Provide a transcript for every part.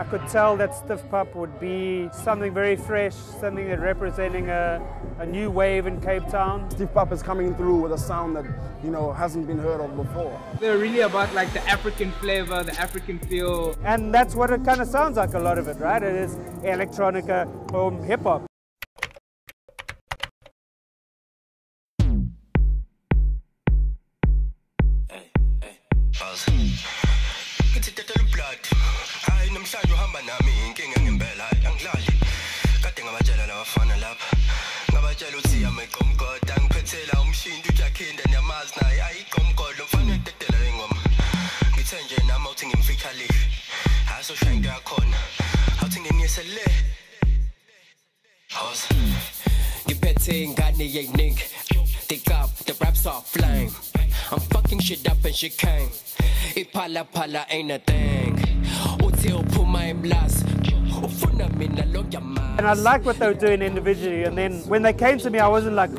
I could tell that Stiff Pap would be something very fresh, something that representing a, a new wave in Cape Town. Stiff Pap is coming through with a sound that, you know, hasn't been heard of before. They're really about like the African flavor, the African feel. And that's what it kind of sounds like a lot of it, right? It is electronica, um, hip namhlanje uhamba nami inkinga ngempela angidlali kade ngabatshela labafana lapha. Ngabatshela ukuthi yameqomgoda ngiphethela umshinto ujakhinda niyamazi naye ayiqomgodo mfana ededela le ngithe nje nami awuthi ngimfica le. Hayi soshaya into yakhona awuthi nginiyese le ngiphethe ingane yeyiningi up, the raps are flame I'm fucking shit up and shit came. Iphala phala ain't a thing And I liked what they were doing individually. And then when they came to me, I wasn't like,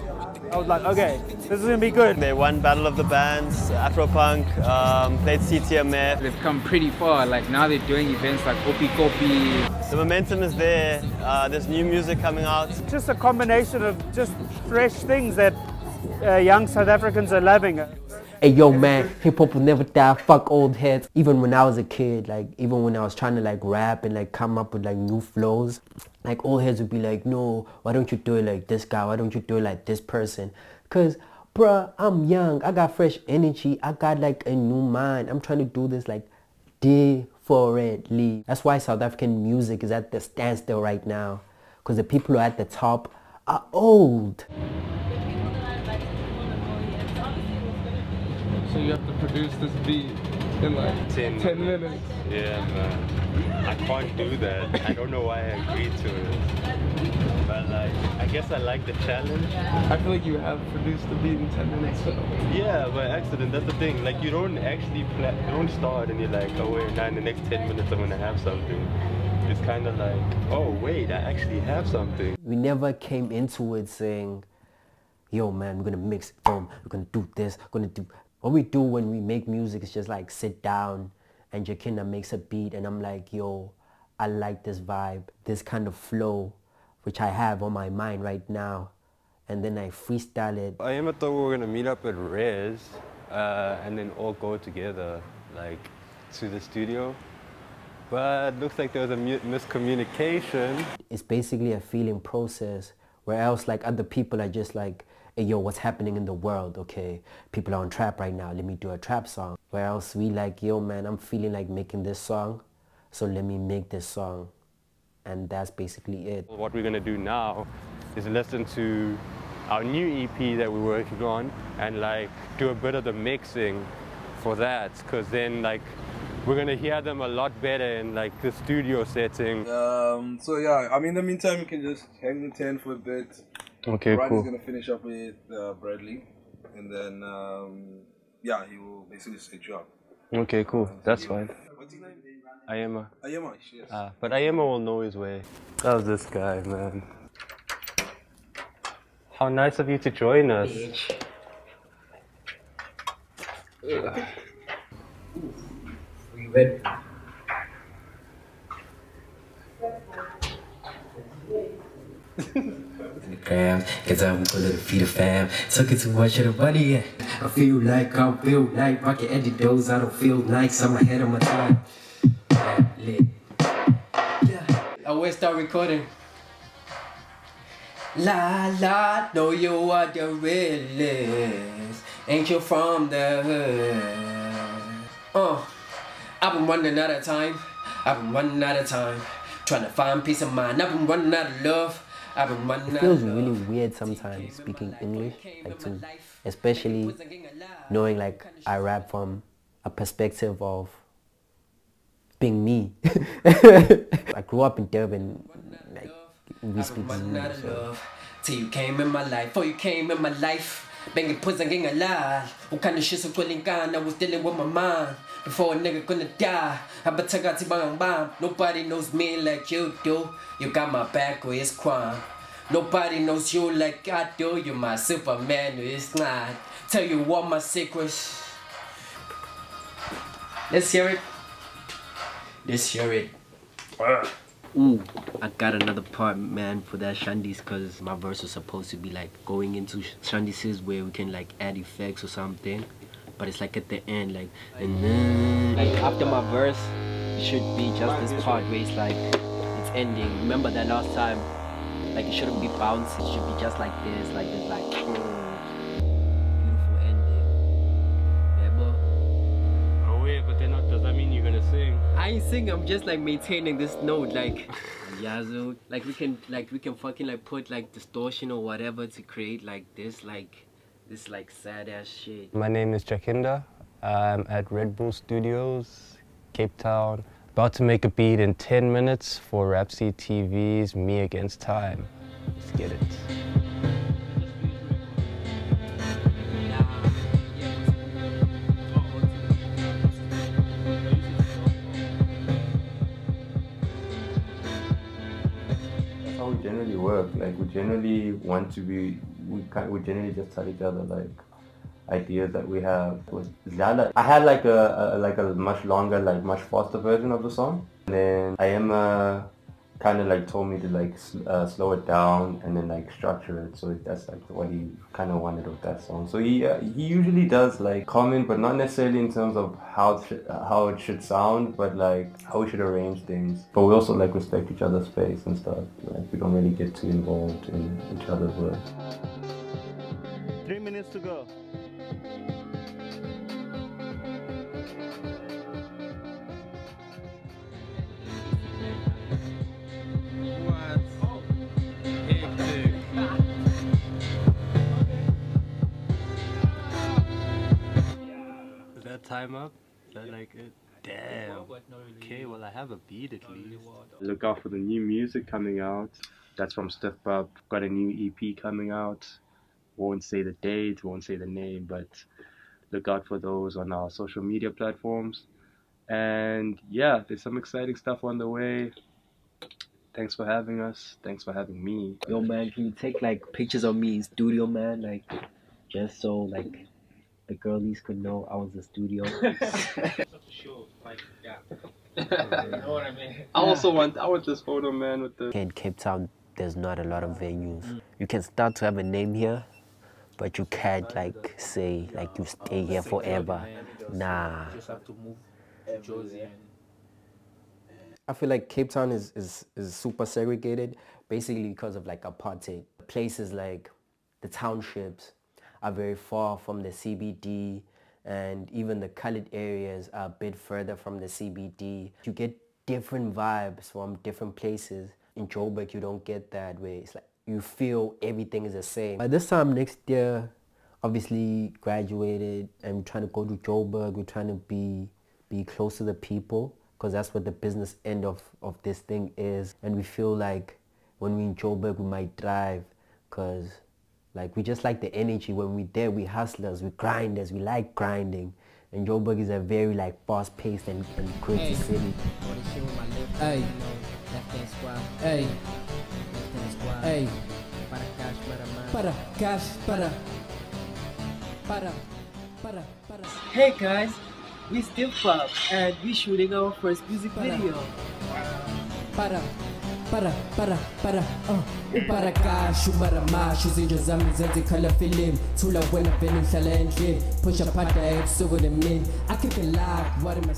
I was like, okay, this is gonna be good. They won Battle of the Bands, Afropunk, um, played CTMF. They've come pretty far. Like now they're doing events like Oppikoppi. The momentum is there. Uh, there's new music coming out. Just a combination of just fresh things that uh, young South Africans are loving. Hey yo man, hip hop will never die, fuck old heads. Even when I was a kid, like even when I was trying to like rap and like come up with like new flows, like old heads would be like, no, why don't you do it like this guy? Why don't you do it like this person? Cause bruh, I'm young, I got fresh energy, I got like a new mind. I'm trying to do this like differently. That's why South African music is at the standstill right now. Cause the people who are at the top are old. So you have to produce this beat in like 10, 10 minutes. Yeah, man. I can't do that. I don't know why I agreed to it. But like, I guess I like the challenge. I feel like you have produced the beat in 10 minutes. So. Yeah, by accident. That's the thing. Like, you don't actually plan. You don't start and you're like, oh wait, now in the next 10 minutes I'm gonna have something. It's kind of like, oh wait, I actually have something. We never came into it saying, yo man, we're gonna mix, boom, we're gonna do this, we're gonna do what we do when we make music is just like sit down and Jakinda makes a beat and I'm like, yo, I like this vibe, this kind of flow, which I have on my mind right now. And then I freestyle it. Ayema thought we were gonna meet up at Res uh, and then all go together, like to the studio. But looks like there was a miscommunication. It's basically a feeling process where else like other people are just like, hey yo, what's happening in the world? Okay, people are on trap right now. Let me do a trap song. Where else we like, yo man, I'm feeling like making this song. So let me make this song. And that's basically it. What we're gonna do now is listen to our new EP that we're working on and like do a bit of the mixing for that because then like we're gonna hear them a lot better in like the studio setting. Um, so yeah, I mean, in the meantime, you can just hang the tent for a bit. Okay, Ryan cool. is gonna finish up with uh, Bradley, and then um, yeah, he will basically set you up. Okay, cool. That's fine. What's his name? Ayema. Ayema, yes. Ah, but Ayema will know his way. How's this guy, man? How nice of you to join us. We ready? Grams, cause I'm gonna feed the fam. Took it too much of the money, yeah. I feel like I feel like rocket Eddie Doze. I don't feel nice, I'm ahead of my time. Lit. Yeah. I will start recording. La la, know you are the realest. Ain't you from the hood? Uh, I've been running out of time. I've been running out of time. Trying to find peace of mind. I've been running out of love. I've been running It feels really weird sometimes speaking English, like to, especially knowing like I rap from a perspective of being me. I grew up in Durban, like we speak running Zulu, so till you came in my life. Before you came in my life, bengiphuza ngingalali ukhanda kwelinkana I was dealing with my mind before a nigga gonna die abathakathi bangangibamba nobody knows me like you do. You got my back oh, with it's crime. Nobody knows you like I do. You're my superman oh, it's not tell you all my secrets. Let's hear it. Let's hear it Ooh, I got another part, man, for that Shandy's because my verse was supposed to be like going into Shandy's where we can like add effects or something. But it's like at the end, like, and then, like after my verse, it should be just this part where it's like, it's ending. Remember that last time? Like it shouldn't be bouncy, it should be just like this, like this, like, mm, ain't singing, I'm just like maintaining this note, like Yazoo. Like we can like we can fucking like put like distortion or whatever to create like this like this like sad ass shit. My name is Jakinda. I'm at Red Bull Studios, Cape Town. About to make a beat in 10 minutes for Rapsy TV's Me Against Time. Let's get it. Work. Like we generally want to be, we can we generally just tell each other like ideas that we have. With Zala, I had like a, a like a much longer, like much faster version of the song. And then Ayema uh, kind of like told me to like uh, slow it down and then like structure it. So that's like what he kind of wanted with that song. So he uh, he usually does like comment, but not necessarily in terms of how it should, how it should sound, but like how we should arrange things. But we also like respect each other's space and stuff. Like we don't really get too involved in each other's work. Three minutes to go. Time up? Is that like it? Damn. Okay, well I have a beat at least. Look out for the new music coming out. That's from Stiff Pap. Got a new EP coming out. Won't say the date, won't say the name, but look out for those on our social media platforms. And yeah, there's some exciting stuff on the way. Thanks for having us. Thanks for having me. Yo man, can you take like pictures of me in studio man? Like just so like the girlies could know I was in studio. I also want I want this photo man with the In Cape Town, there's not a lot of venues. You can start to have a name here, but you can't like say like you stay here forever. Nah. You just have to move to Jozi I feel like Cape Town is, is, is super segregated basically because of like apartheid. Places like the townships are very far from the CBD and even the colored areas are a bit further from the CBD. You get different vibes from different places. In Joburg, you don't get that way. It's like you feel everything is the same. By this time next year, obviously graduated and trying to go to Joburg. We're trying to be be close to the people because that's what the business end of, of this thing is. And we feel like when we're in Joburg, we might drive because like we just like the energy. When we there, we hustlers, we grinders, we like grinding. And Joburg is a very like fast paced and, and crazy Hey. city. Hey. Left hand squad. Hey. Left hand squad. Hey. Para cash, para man. Para cash, para. Para. Para. Para. Hey guys, we still pop and we shooting our first music video. Para. Para, para, para, uh para mash Izinto zami zenzikhala film Thula wena vele ngihlala endlini Push apart ebusuku nemini I keep it locked, what in my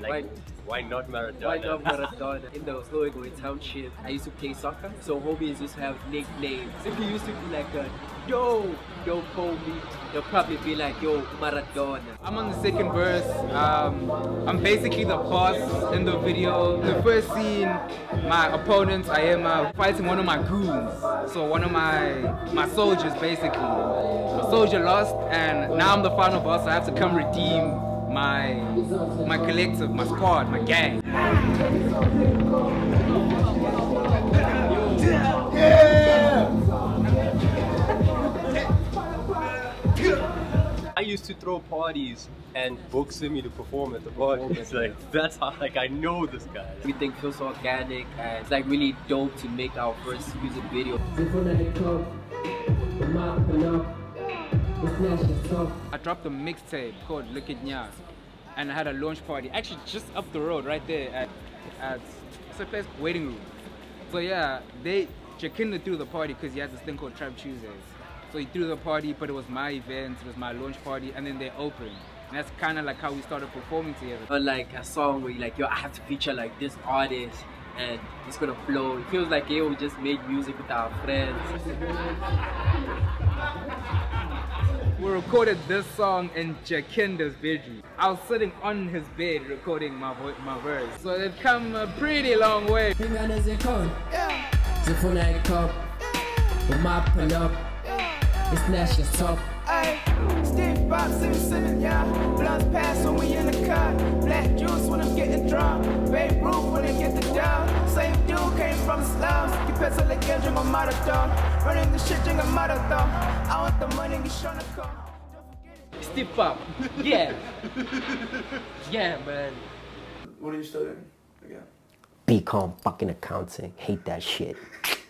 Like, why not Maradona? Why not Maradona? In the hood or township, I used to play soccer, so homies used to have nicknames. If you used to be like a yo, yo homie, they'll probably be like yo Maradona. I'm on the second verse. Um, I'm basically the boss in the video. The first scene, my opponent, I am uh, fighting one of my goons. So one of my my soldiers, basically. My soldier lost, and now I'm the final boss. I have to come redeem my my collective, my squad, my gang. I used to throw parties and book Simi to perform at the parties. like that's how like I know this guy. Everything feels so organic and it's like really dope to make our first music video. I dropped a mixtape called Look at Nya. and I had a launch party. Actually, just up the road, right there at at it's a place waiting room. So yeah, they Jakinda threw the party because he has this thing called Trap Tuesdays. So he threw the party, but it was my event, it was my launch party, and then they opened. And that's kind of like how we started performing together. Like a song where you're like, yo, I have to feature like this artist and it's gonna flow. It feels like yo, we just made music with our friends. We recorded this song in Jakinda's bedroom. I was sitting on his bed recording my my verse. So they've come a pretty long way. Zifuna ikop Umapel up Isnash your top Ay, stiff box Simpson, yeah. Blunts pass when we in the car. Black juice when I'm getting drunk. Babe Ruth when I get the dough. Same dude came from the slums. You pencil again, drink a marathon. Running the shit, drink a marathon. I want the money, get shown to come. Step up. Yeah. yeah, man. What are you studying again? BCom fucking accounting. Hate that shit.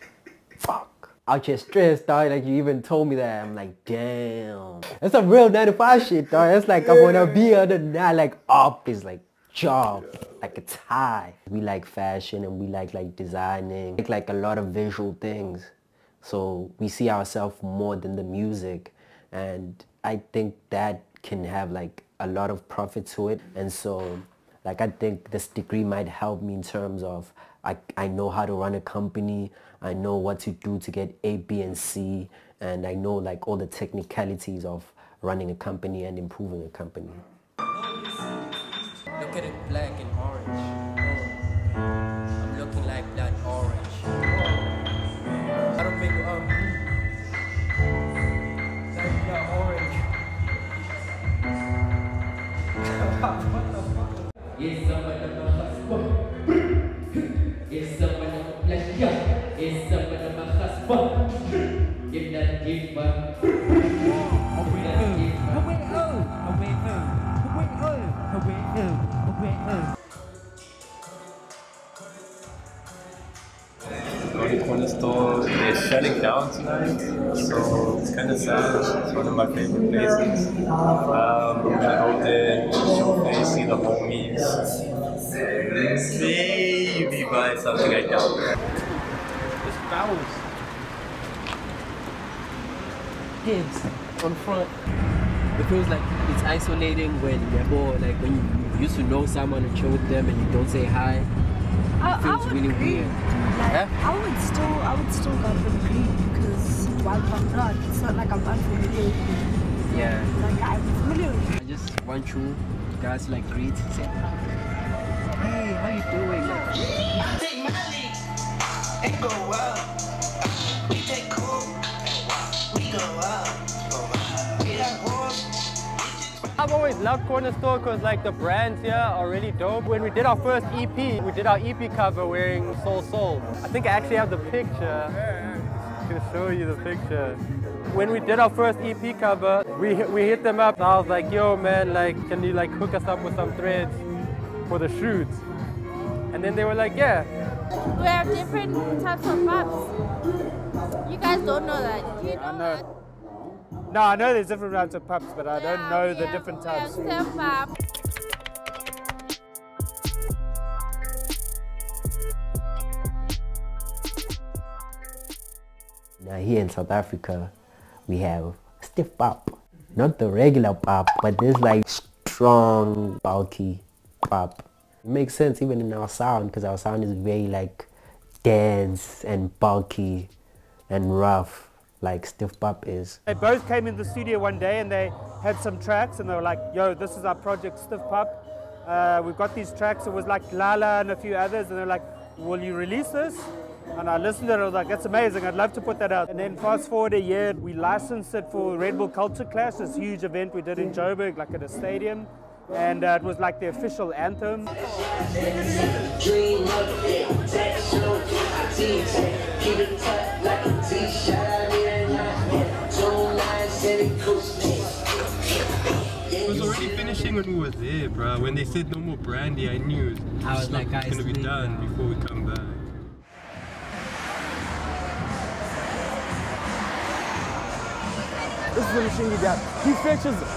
Fuck. I was just stressed, dog. Like you even told me that. I'm like, damn. That's a real 9 to 5 shit, dog. That's like I wanna be under that like office, like job, like it's high. We like fashion and we like like designing, like, like a lot of visual things. So we see ourselves more than the music. And I think that can have like a lot of profit to it. And so like I think this degree might help me in terms of I, I know how to run a company, I know what to do to get A, B, and C, and I know like all the technicalities of running a company and improving a company. Look at it black and orange. Shutting down tonight, so it's kind of sad. It's one of my favorite places. Um, I'm gonna go there, show face, see the homies, maybe buy something I doubt. It's fouls. Heads on front. It feels like it's isolating when you're bored, like when you used to know someone and chill with them and you don't say hi. I, It I feels would really agree. weird. Like, Yeah? I would still, I would still go for the green because why I'm not? It's not like I'm unfamiliar. with you. Yeah. Like I'm familiar. I just want you guys like greet, say, hey, how you doing? Like, Take my lead and go up. We take always loved Corner Store because like the brands here are really dope. When we did our first EP, we did our EP cover wearing Soul Soul. I think I actually have the picture. I can show you the picture. When we did our first EP cover, we hit- we hit them up. I was like, yo man, like can you like hook us up with some threads for the shoots? And then they were like, yeah. We have different types of pups. You guys don't know that. Do you know that? No, I know there's different types of pups, but I don't know the different types. step pup. Now here in South Africa, we have stiff pap. Not the regular pop, but this like strong, bulky pop. It makes sense even in our sound because our sound is very like dense and bulky and rough like stiff pap is. They both came in the studio one day and they had some tracks and they were like, yo, this is our project Stiff Pap. Uh, we've got these tracks. It was like Lala and a few others and they're like, will you release this? And I listened to it, I was like, that's amazing, I'd love to put that out. And then fast forward a year, we licensed it for Red Bull Culture Clash, this huge event we did in Joburg, like at a stadium. And uh, it was like the official anthem. Nines and it was already finishing when we were there, bro. When they said no more brandy, I knew it's I was not like, guys, gonna be leave done before we come back. This is when Shingy dad. He fetches it.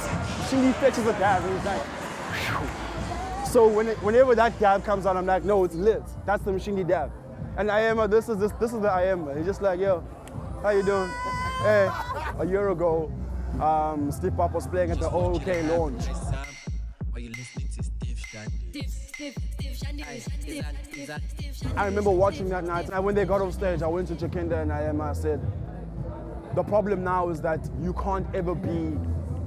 Shingy fetches it, dad, and he's like, So when it, whenever that dab comes on, I'm like, no, it's lit. That's the machine dab. And I am, this is this, this is the I am. He's just like, yo, how you doing? hey, a year ago, um, Stiff Pap was playing at the OK launch. I remember watching that night, and when they got off stage, I went to Jakinda and Ayema. I said, the problem now is that you can't ever be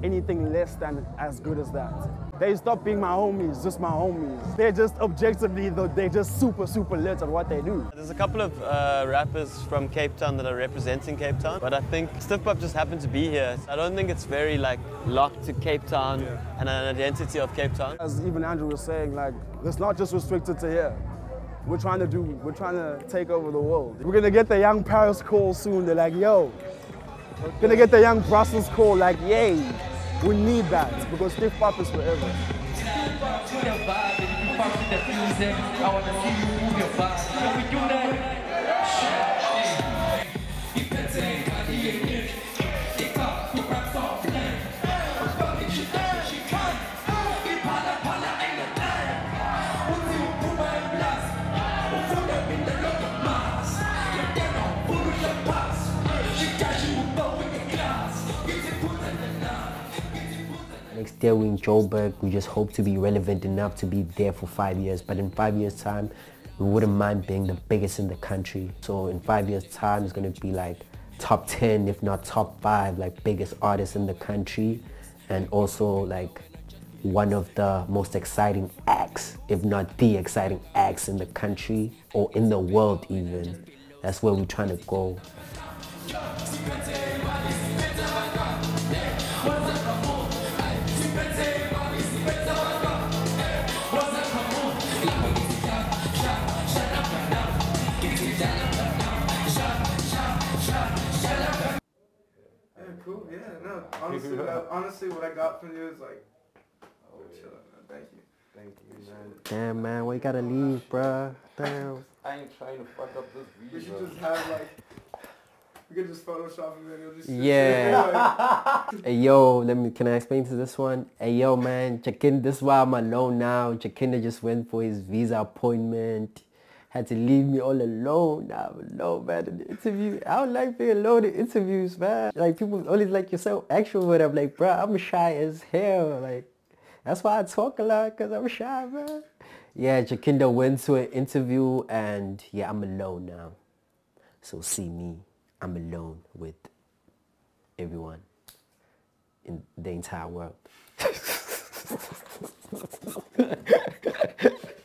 anything less than as good as that. They stop being my homies, just my homies. They're just objectively, though, they're just super, super lit at what they do. There's a couple of uh, rappers from Cape Town that are representing Cape Town, but I think Stiff Pap just happened to be here. I don't think it's very like locked to Cape Town yeah. and an identity of Cape Town. As even Andrew was saying, like, it's not just restricted to here. We're trying to do, we're trying to take over the world. We're gonna get the young Paris call soon. They're like, yo, okay. gonna get the young Brussels call, like, yay. We need that because Stiff Pap is forever. Next year we're in Joburg. We just hope to be relevant enough to be there for five years. But in five years time, we wouldn't mind being the biggest in the country. So in five years time, it's gonna be like top 10, if not top five, like biggest artists in the country. And also like one of the most exciting acts, if not the exciting acts in the country or in the world even. That's where we're trying to go. Honestly, what I got from you is like, oh, chill, man. Thank you. Thank you, man. Damn, man, we gotta oh, leave, bruh. Damn. I ain't trying to fuck up this video. We should just have like. We could just Photoshop it and it'll just Yeah. hey yo, let me can I explain to this one? Hey yo man, Jakinda this is why I'm alone now. Jakinda just went for his visa appointment had to leave me all alone. I'm alone, man, in the interview. I don't like being alone in interviews, man. Like, people always like, you're so extrovert. I'm like, bro, I'm shy as hell. Like, that's why I talk a lot, because I'm shy, man. Yeah, Jakinda went to an interview, and yeah, I'm alone now. So see me. I'm alone with everyone in the entire world.